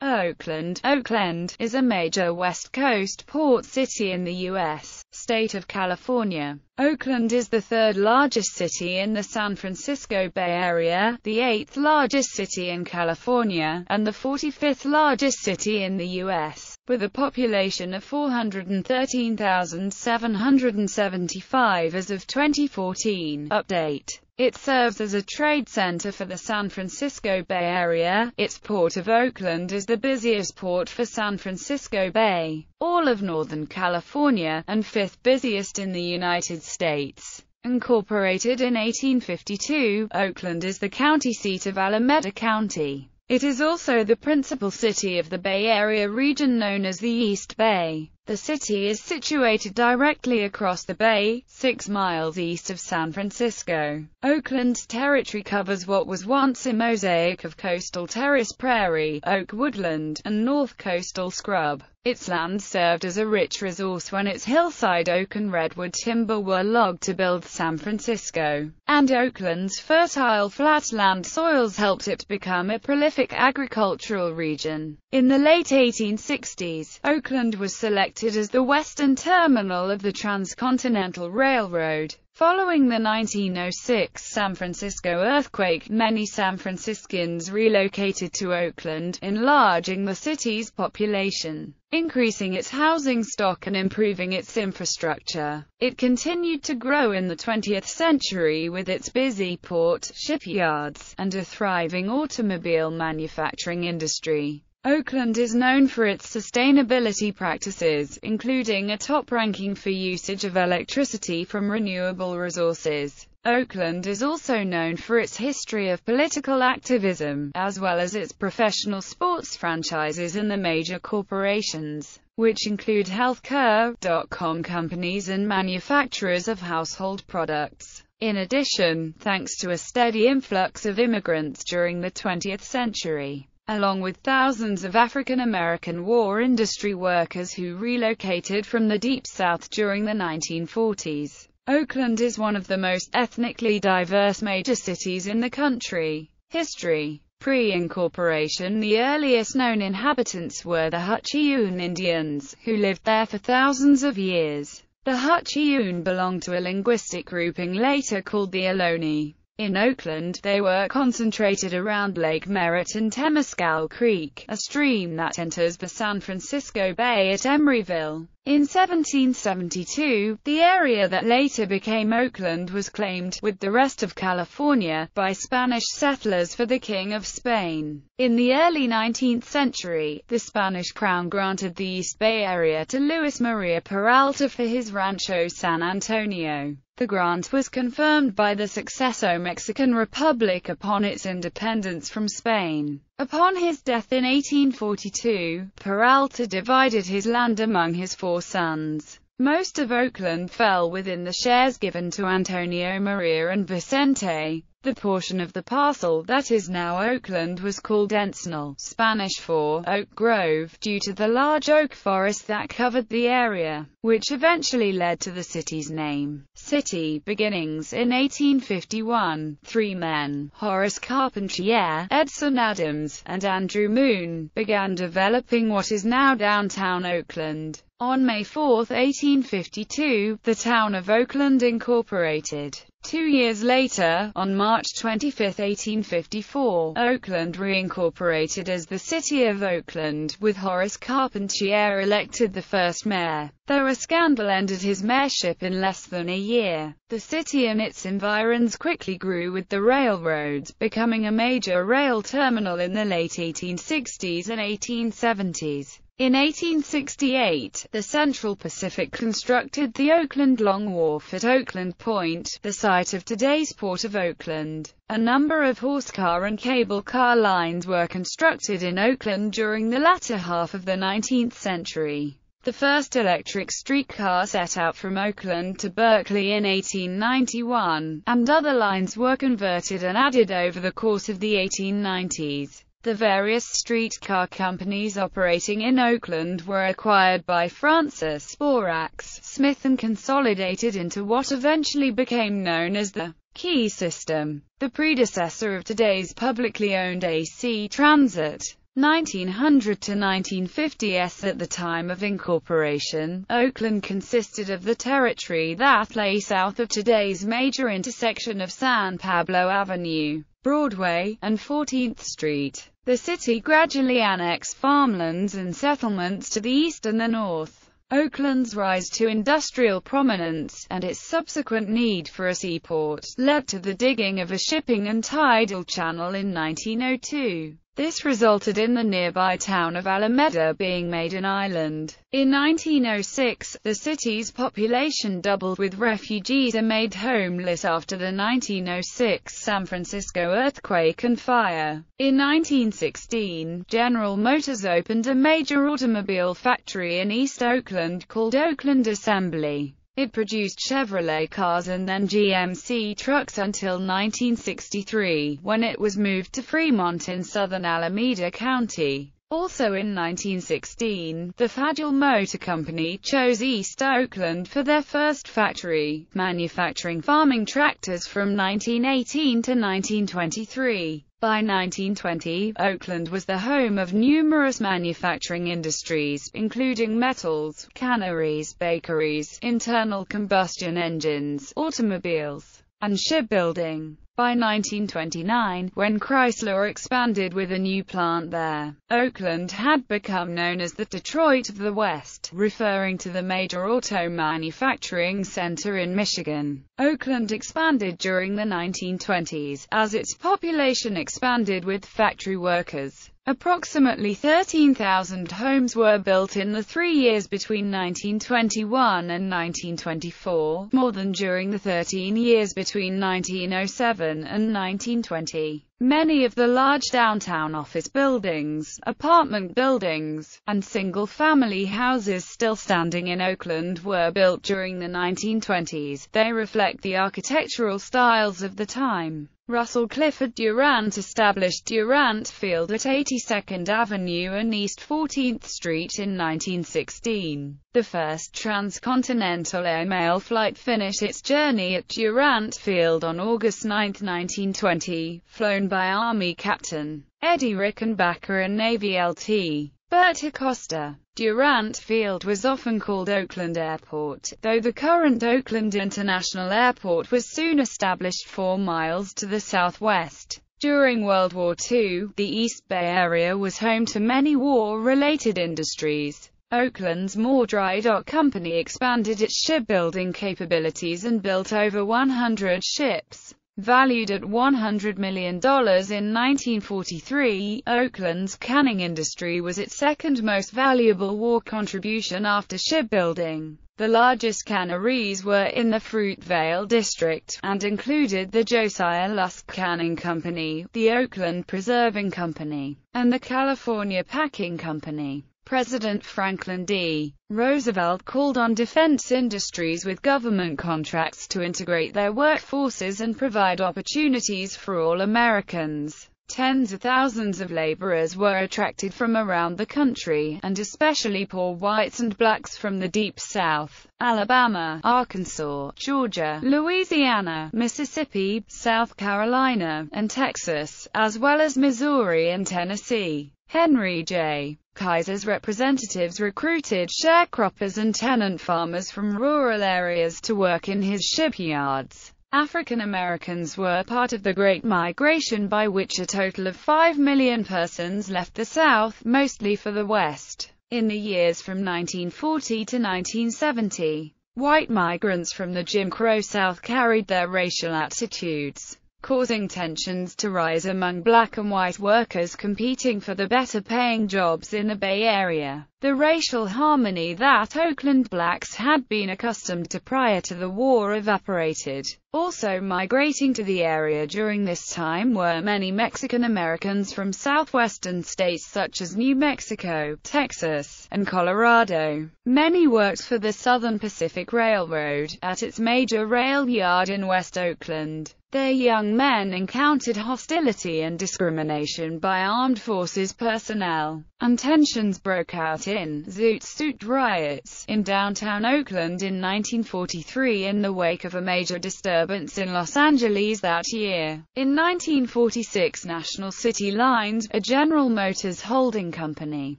Oakland, Oakland, is a major West Coast port city in the U.S. state of California. Oakland is the third largest city in the San Francisco Bay Area, the eighth largest city in California, and the 45th largest city in the U.S., with a population of 413,775 as of 2014. Update. It serves as a trade center for the San Francisco Bay Area. Its port of Oakland is the busiest port for San Francisco Bay, all of Northern California, and fifth busiest in the United States. Incorporated in 1852, Oakland is the county seat of Alameda County. It is also the principal city of the Bay Area region known as the East Bay. The city is situated directly across the bay, six miles east of San Francisco. Oakland's territory covers what was once a mosaic of coastal terrace prairie, oak woodland, and north coastal scrub. Its land served as a rich resource when its hillside oak and redwood timber were logged to build San Francisco, and Oakland's fertile flatland soils helped it become a prolific agricultural region. In the late 1860s, Oakland was selected as the western terminal of the Transcontinental Railroad. Following the 1906 San Francisco earthquake, many San Franciscans relocated to Oakland, enlarging the city's population, increasing its housing stock and improving its infrastructure. It continued to grow in the 20th century with its busy port, shipyards, and a thriving automobile manufacturing industry. Oakland is known for its sustainability practices, including a top ranking for usage of electricity from renewable resources. Oakland is also known for its history of political activism, as well as its professional sports franchises and the major corporations, which include healthcare.com companies and manufacturers of household products. In addition, thanks to a steady influx of immigrants during the 20th century, along with thousands of African American war industry workers who relocated from the Deep South during the 1940s. Oakland is one of the most ethnically diverse major cities in the country. History Pre-incorporation The earliest known inhabitants were the Huchiun Indians, who lived there for thousands of years. The Huchiun belonged to a linguistic grouping later called the Ohlone. In Oakland, they were concentrated around Lake Merritt and Temescal Creek, a stream that enters the San Francisco Bay at Emeryville. In 1772, the area that later became Oakland was claimed, with the rest of California, by Spanish settlers for the King of Spain. In the early 19th century, the Spanish crown granted the East Bay area to Luis Maria Peralta for his Rancho San Antonio. The grant was confirmed by the successor Mexican Republic upon its independence from Spain. Upon his death in 1842, Peralta divided his land among his four sons. Most of Oakland fell within the shares given to Antonio Maria and Vicente. The portion of the parcel that is now Oakland was called Encinal, Spanish for Oak Grove, due to the large oak forest that covered the area, which eventually led to the city's name. City beginnings In 1851, three men, Horace Carpentier, Edson Adams, and Andrew Moon, began developing what is now downtown Oakland. On May 4, 1852, the town of Oakland incorporated. Two years later, on March 25, 1854, Oakland reincorporated as the City of Oakland, with Horace Carpentier elected the first mayor. Though a scandal ended his mayorship in less than a year, the city and its environs quickly grew with the railroads, becoming a major rail terminal in the late 1860s and 1870s. In 1868, the Central Pacific constructed the Oakland Long Wharf at Oakland Point, the site of today's Port of Oakland. A number of horsecar and cable car lines were constructed in Oakland during the latter half of the 19th century. The first electric streetcar set out from Oakland to Berkeley in 1891, and other lines were converted and added over the course of the 1890s. The various streetcar companies operating in Oakland were acquired by Francis Borax Smith and consolidated into what eventually became known as the Key System, the predecessor of today's publicly owned AC Transit. 1900 to 1950s At the time of incorporation, Oakland consisted of the territory that lay south of today's major intersection of San Pablo Avenue, Broadway, and 14th Street. The city gradually annexed farmlands and settlements to the east and the north. Oakland's rise to industrial prominence, and its subsequent need for a seaport, led to the digging of a shipping and tidal channel in 1902. This resulted in the nearby town of Alameda being made an island. In 1906, the city's population doubled with refugees are made homeless after the 1906 San Francisco earthquake and fire. In 1916, General Motors opened a major automobile factory in East Oakland called Oakland Assembly. It produced Chevrolet cars and then GMC trucks until 1963, when it was moved to Fremont in southern Alameda County. Also in 1916, the Fageol Motor Company chose East Oakland for their first factory, manufacturing farming tractors from 1918 to 1923. By 1920, Oakland was the home of numerous manufacturing industries, including metals, canneries, bakeries, internal combustion engines, automobiles, and shipbuilding. By 1929, when Chrysler expanded with a new plant there, Oakland had become known as the Detroit of the West, referring to the major auto manufacturing center in Michigan. Oakland expanded during the 1920s, as its population expanded with factory workers. Approximately 13,000 homes were built in the three years between 1921 and 1924, more than during the 13 years between 1907 and 1920. Many of the large downtown office buildings, apartment buildings, and single-family houses still standing in Oakland were built during the 1920s. They reflect the architectural styles of the time. Russell Clifford Durant established Durant Field at 82nd Avenue and East 14th Street in 1916. The first transcontinental airmail flight finished its journey at Durant Field on August 9, 1920, flown by Army Captain Eddie Rickenbacker and Navy LT. Bert Acosta. Durant Field was often called Oakland Airport, though the current Oakland International Airport was soon established four miles to the southwest. During World War II, the East Bay area was home to many war-related industries. Oakland's Moore Dry Dock Company expanded its shipbuilding capabilities and built over 100 ships. Valued at $100 million in 1943, Oakland's canning industry was its second most valuable war contribution after shipbuilding. The largest canneries were in the Fruitvale district, and included the Josiah Lusk Canning Company, the Oakland Preserving Company, and the California Packing Company. President Franklin D. Roosevelt called on defense industries with government contracts to integrate their workforces and provide opportunities for all Americans. Tens of thousands of laborers were attracted from around the country, and especially poor whites and blacks from the Deep South, Alabama, Arkansas, Georgia, Louisiana, Mississippi, South Carolina, and Texas, as well as Missouri and Tennessee. Henry J. Kaiser's representatives recruited sharecroppers and tenant farmers from rural areas to work in his shipyards. African Americans were part of the Great Migration by which a total of 5 million persons left the South, mostly for the West. In the years from 1940 to 1970, white migrants from the Jim Crow South carried their racial attitudes causing tensions to rise among black and white workers competing for the better-paying jobs in the Bay Area. The racial harmony that Oakland blacks had been accustomed to prior to the war evaporated. Also migrating to the area during this time were many Mexican Americans from southwestern states such as New Mexico, Texas, and Colorado. Many worked for the Southern Pacific Railroad, at its major rail yard in West Oakland. Their young men encountered hostility and discrimination by armed forces personnel. And tensions broke out in Zoot Suit riots in downtown Oakland in 1943 in the wake of a major disturbance in Los Angeles that year. In 1946 National City Lines, a General Motors holding company,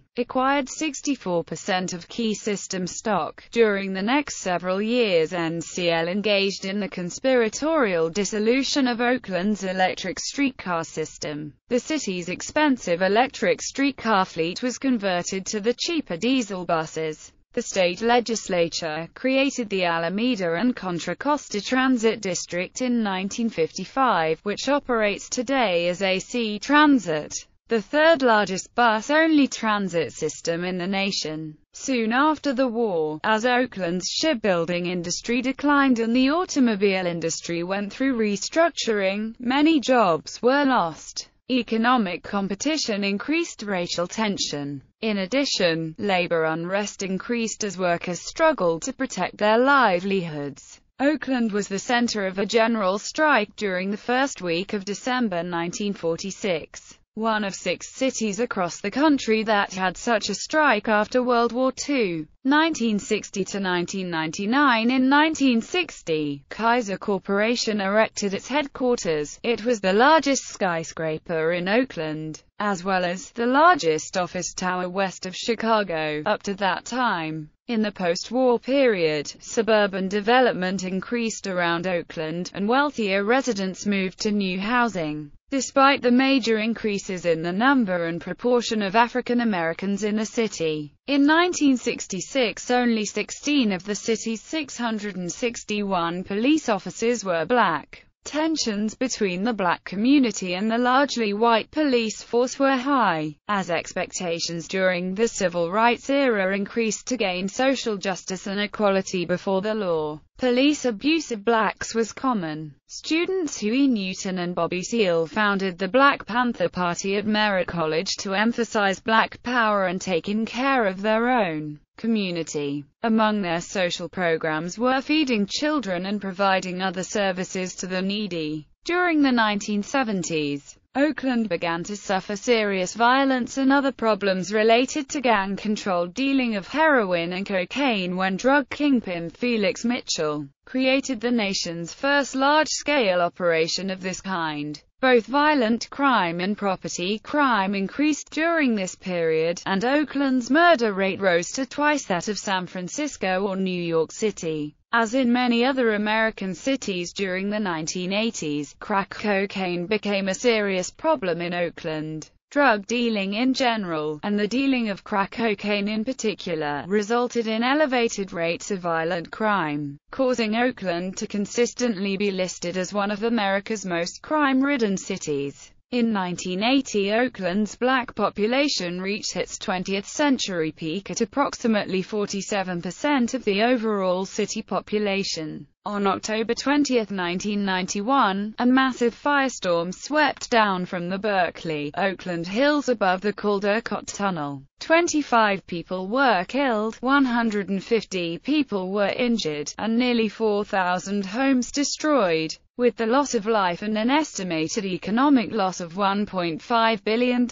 acquired 64% of key system stock. During the next several years NCL engaged in the conspiratorial dissolution of Oakland's electric streetcar system. The city's expensive electric streetcar fleet was converted to the cheaper diesel buses. The state legislature created the Alameda and Contra Costa Transit District in 1955, which operates today as AC Transit, the third largest bus-only transit system in the nation. Soon after the war, as Oakland's shipbuilding industry declined and the automobile industry went through restructuring, many jobs were lost. Economic competition increased racial tension. In addition, labor unrest increased as workers struggled to protect their livelihoods. Oakland was the center of a general strike during the first week of December 1946 one of six cities across the country that had such a strike after World War II. 1960 to 1999 In 1960, Kaiser Corporation erected its headquarters. It was the largest skyscraper in Oakland, as well as the largest office tower west of Chicago, up to that time. In the post-war period, suburban development increased around Oakland, and wealthier residents moved to new housing. Despite the major increases in the number and proportion of African Americans in the city, in 1966 only 16 of the city's 661 police officers were black. Tensions between the black community and the largely white police force were high, as expectations during the civil rights era increased to gain social justice and equality before the law. Police abuse of blacks was common. Students Huey Newton and Bobby Seale founded the Black Panther Party at Merritt College to emphasize black power and taking care of their own community. Among their social programs were feeding children and providing other services to the needy. During the 1970s, Oakland began to suffer serious violence and other problems related to gang-controlled dealing of heroin and cocaine when drug kingpin Felix Mitchell created the nation's first large-scale operation of this kind. Both violent crime and property crime increased during this period, and Oakland's murder rate rose to twice that of San Francisco or New York City. As in many other American cities during the 1980s, crack cocaine became a serious problem in Oakland. Drug dealing in general, and the dealing of crack cocaine in particular, resulted in elevated rates of violent crime, causing Oakland to consistently be listed as one of America's most crime-ridden cities. In 1980 Oakland's black population reached its 20th century peak at approximately 47% of the overall city population. On October 20, 1991, a massive firestorm swept down from the Berkeley, Oakland Hills above the Caldecott Tunnel. 25 people were killed, 150 people were injured, and nearly 4,000 homes destroyed with the loss of life and an estimated economic loss of $1.5 billion.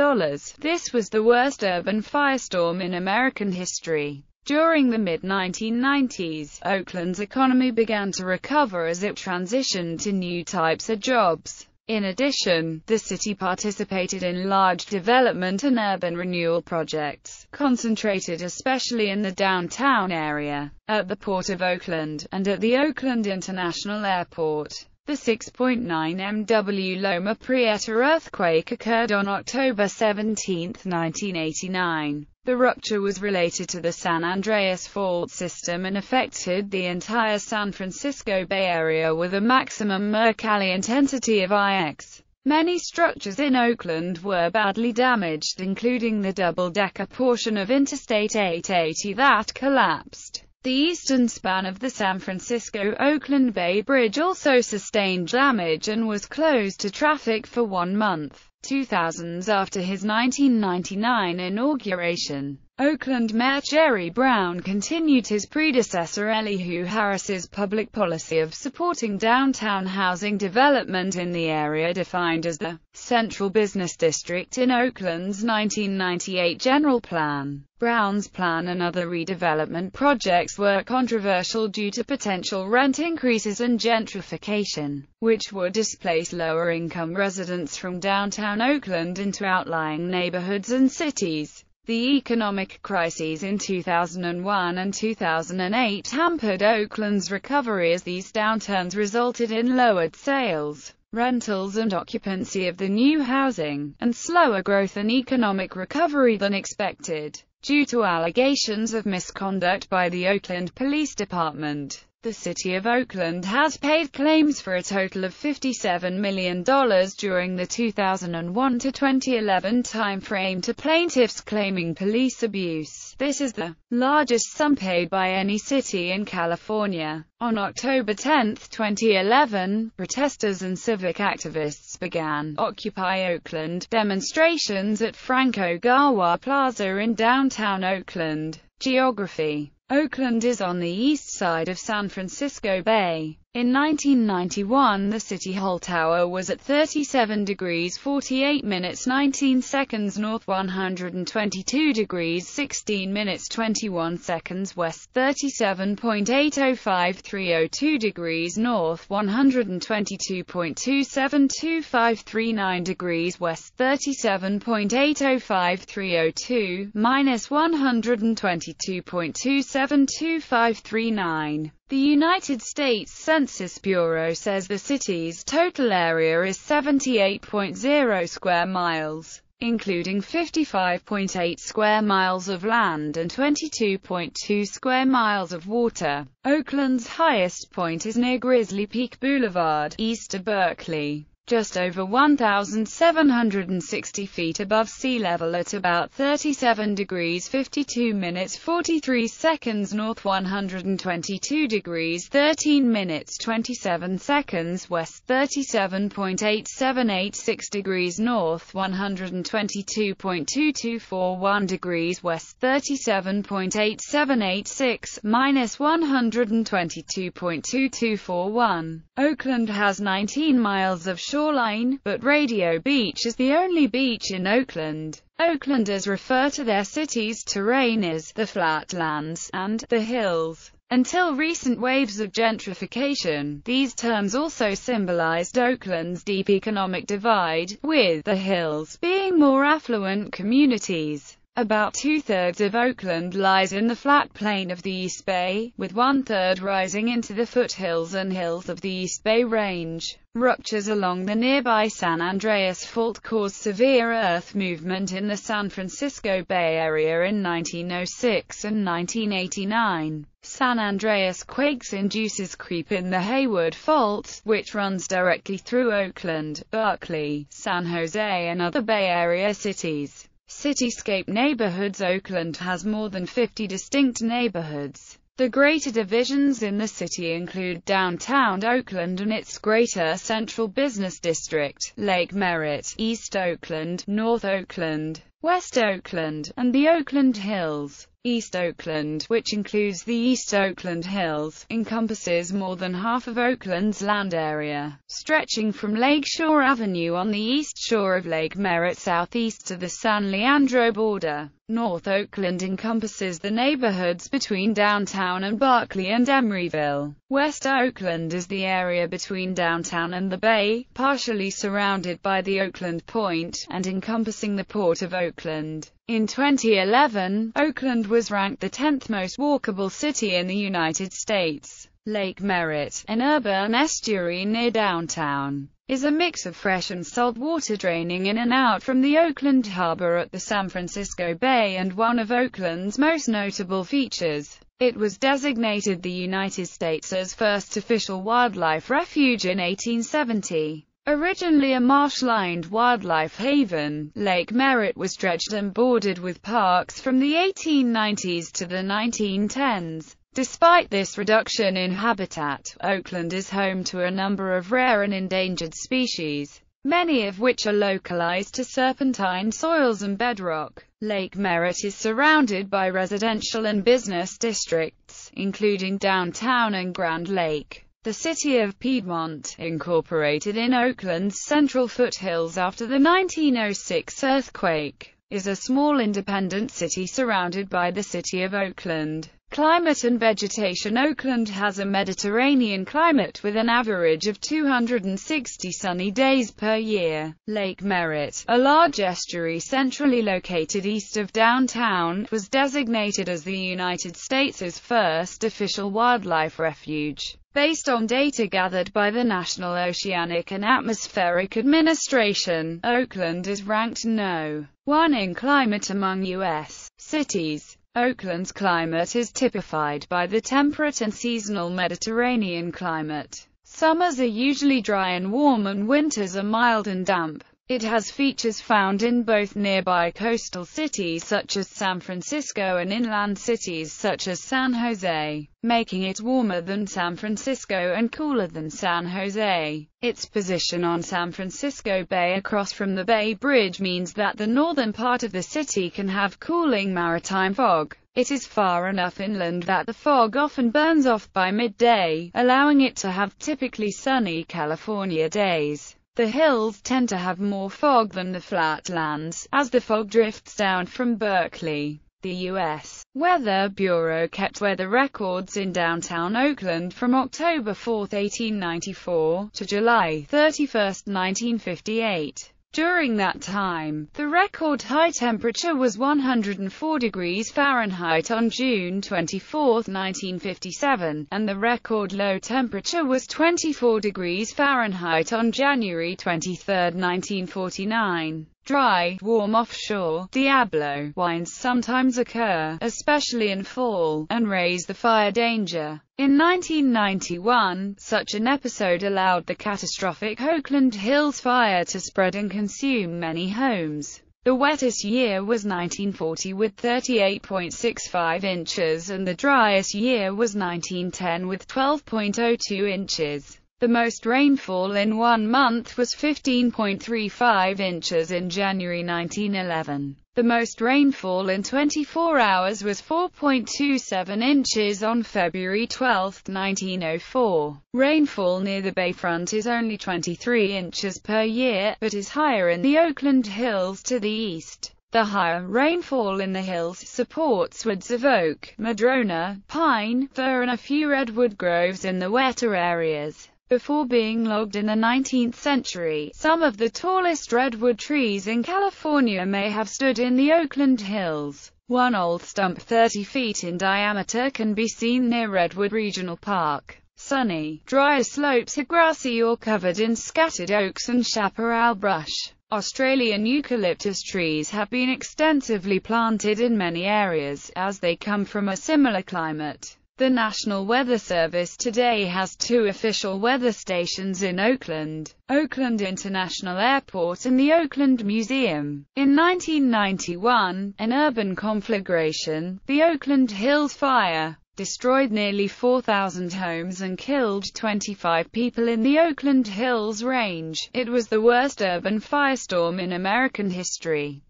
This was the worst urban firestorm in American history. During the mid-1990s, Oakland's economy began to recover as it transitioned to new types of jobs. In addition, the city participated in large development and urban renewal projects, concentrated especially in the downtown area, at the Port of Oakland, and at the Oakland International Airport. The 6.9 MW Loma Prieta earthquake occurred on October 17, 1989. The rupture was related to the San Andreas Fault system and affected the entire San Francisco Bay Area with a maximum Mercalli intensity of IX. Many structures in Oakland were badly damaged including the double-decker portion of Interstate 880 that collapsed. The eastern span of the San Francisco-Oakland Bay Bridge also sustained damage and was closed to traffic for one month. 2000s after his 1999 inauguration, Oakland Mayor Jerry Brown continued his predecessor Elihu Harris's public policy of supporting downtown housing development in the area defined as the Central Business District in Oakland's 1998 General Plan. Brown's plan and other redevelopment projects were controversial due to potential rent increases and gentrification, which would displace lower-income residents from downtown Oakland into outlying neighborhoods and cities. The economic crises in 2001 and 2008 hampered Oakland's recovery as these downturns resulted in lowered sales, rentals and occupancy of the new housing, and slower growth and economic recovery than expected due to allegations of misconduct by the Oakland Police Department. The City of Oakland has paid claims for a total of $57 million during the 2001 to 2011 timeframe to plaintiffs claiming police abuse. This is the largest sum paid by any city in California. On October 10, 2011, protesters and civic activists began Occupy Oakland demonstrations at Frank Ogawa Plaza in downtown Oakland. Geography Oakland is on the east side of San Francisco Bay. In 1991 the City Hall Tower was at 37 degrees 48 minutes 19 seconds north 122 degrees 16 minutes 21 seconds west 37.805302 degrees north 122.272539 degrees west 37.805302 minus 122.272539 the United States Census Bureau says the city's total area is 78.0 square miles, including 55.8 square miles of land and 22.2 square miles of water. Oakland's highest point is near Grizzly Peak Boulevard, east of Berkeley just over 1,760 feet above sea level at about 37 degrees 52 minutes 43 seconds north 122 degrees 13 minutes 27 seconds west 37.8786 degrees north 122.2241 degrees west 37.8786 minus 122.2241. Oakland has 19 miles of shore shoreline, but Radio Beach is the only beach in Oakland. Oaklanders refer to their city's terrain as the flatlands and the hills. Until recent waves of gentrification, these terms also symbolized Oakland's deep economic divide, with the hills being more affluent communities. About two-thirds of Oakland lies in the flat plain of the East Bay, with one-third rising into the foothills and hills of the East Bay Range. Ruptures along the nearby San Andreas Fault caused severe earth movement in the San Francisco Bay Area in 1906 and 1989. San Andreas quakes induces creep in the Hayward Fault, which runs directly through Oakland, Berkeley, San Jose and other Bay Area cities. Cityscape Neighborhoods Oakland has more than 50 distinct neighborhoods. The greater divisions in the city include downtown Oakland and its greater central business district, Lake Merritt, East Oakland, North Oakland, West Oakland, and the Oakland Hills. East Oakland, which includes the East Oakland Hills, encompasses more than half of Oakland's land area, stretching from Lakeshore Avenue on the east shore of Lake Merritt southeast to the San Leandro border. North Oakland encompasses the neighborhoods between downtown and Berkeley and Emeryville. West Oakland is the area between downtown and the bay, partially surrounded by the Oakland Point, and encompassing the Port of Oakland. In 2011, Oakland was ranked the 10th most walkable city in the United States. Lake Merritt, an urban estuary near downtown, is a mix of fresh and salt water draining in and out from the Oakland Harbor at the San Francisco Bay and one of Oakland's most notable features. It was designated the United States' first official wildlife refuge in 1870. Originally a marsh-lined wildlife haven, Lake Merritt was dredged and bordered with parks from the 1890s to the 1910s. Despite this reduction in habitat, Oakland is home to a number of rare and endangered species. many of which are localized to serpentine soils and bedrock. Lake Merritt is surrounded by residential and business districts, including downtown and Grand Lake. The city of Piedmont, incorporated in Oakland's central foothills after the 1906 earthquake, is a small independent city surrounded by the city of Oakland. Climate and vegetation Oakland has a Mediterranean climate with an average of 260 sunny days per year. Lake Merritt, a large estuary centrally located east of downtown, was designated as the United States' first official wildlife refuge. Based on data gathered by the National Oceanic and Atmospheric Administration, Oakland is ranked No. 1 in climate among U.S. cities. Oakland's climate is typified by the temperate and seasonal Mediterranean climate. Summers are usually dry and warm and winters are mild and damp. It has features found in both nearby coastal cities such as San Francisco and inland cities such as San Jose, making it warmer than San Francisco and cooler than San Jose. Its position on San Francisco Bay across from the Bay Bridge means that the northern part of the city can have cooling maritime fog. It is far enough inland that the fog often burns off by midday, allowing it to have typically sunny California days. The hills tend to have more fog than the flatlands, as the fog drifts down from Berkeley. The U.S. Weather Bureau kept weather records in downtown Oakland from October 4, 1894, to July 31, 1958. During that time, the record high temperature was 104 degrees Fahrenheit on June 24, 1957, and the record low temperature was 24 degrees Fahrenheit on January 23, 1949. Dry, warm offshore, Diablo winds sometimes occur, especially in fall, and raise the fire danger. In 1991, such an episode allowed the catastrophic Oakland Hills fire to spread and consume many homes. The wettest year was 1940 with 38.65 inches and the driest year was 1910 with 12.02 inches. The most rainfall in one month was 15.35 inches in January 1911. The most rainfall in 24 hours was 4.27 inches on February 12, 1904. Rainfall near the bayfront is only 23 inches per year, but is higher in the Oakland Hills to the east. The higher rainfall in the hills supports woods of oak, madrona, pine, fir and a few redwood groves in the wetter areas. Before being logged in the 19th century, some of the tallest redwood trees in California may have stood in the Oakland Hills. One old stump 30 feet in diameter can be seen near Redwood Regional Park. Sunny, drier slopes are grassy or covered in scattered oaks and chaparral brush. Australian eucalyptus trees have been extensively planted in many areas, as they come from a similar climate. The National Weather Service today has two official weather stations in Oakland, Oakland International Airport and the Oakland Museum. In 1991, an urban conflagration, the Oakland Hills Fire, destroyed nearly 4,000 homes and killed 25 people in the Oakland Hills Range. It was the worst urban firestorm in American history.